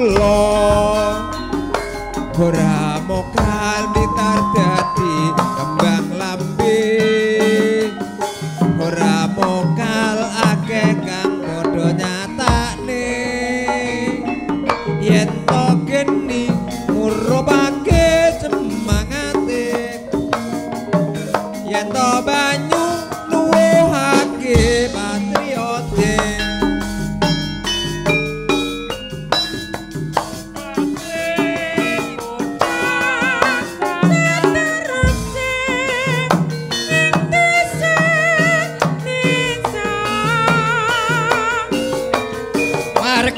kula. Ora mokal mitar dadi kembang lambe. Ora mokal akeh kang padha nyatakne yen to geni murupake semangate yen to banyu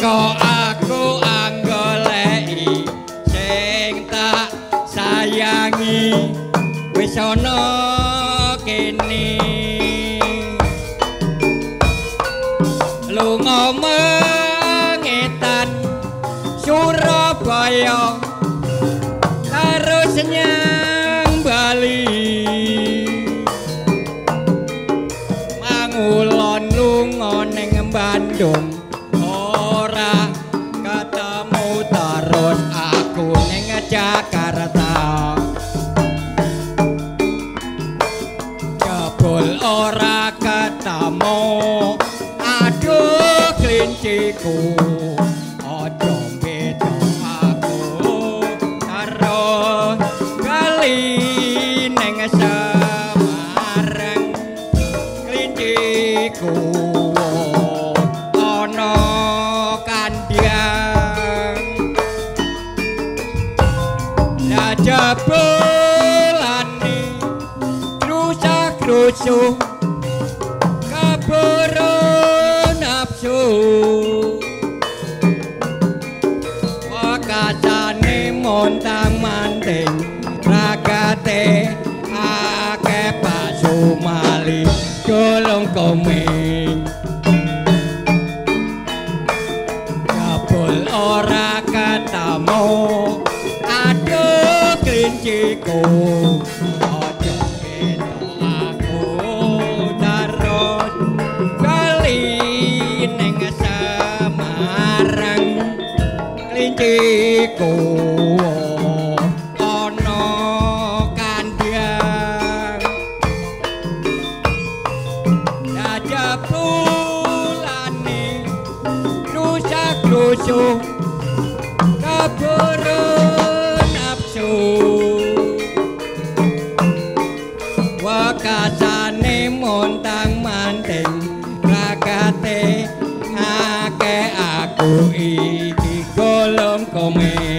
Marko aku anggoleki sing tak sayangi. Wis ana kene. Lunga mengetan Surabaya terus nyang Bali mangulon lunga ning Bandung ketemu aduh klinciku. Aja beda aku. Terus kali klinciku. Ana kandhang. Raja bolani rusak-rusuk kaburu montang manting ragate akeh pasu mali golong komeng Jabul ora ketemu Aduh klinciku Ojo beda aku terus Kali ning Semarang. Klinciku rusak-rusuk kaburu nafsu. Wakasane montang manting ragate akeh aku iki golong komeng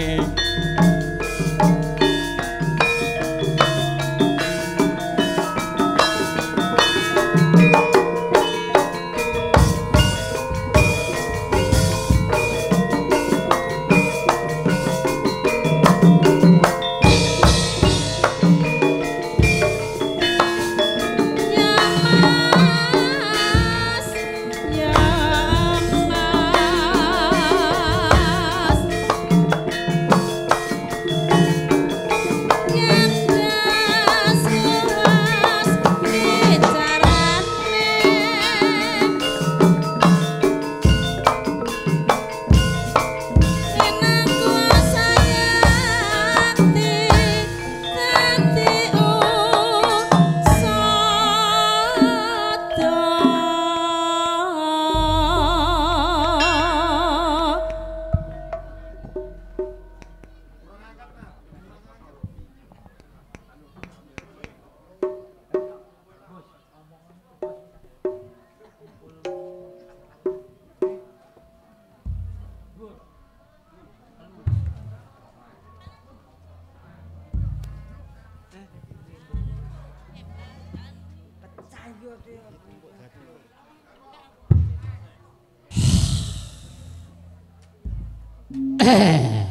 Ehh.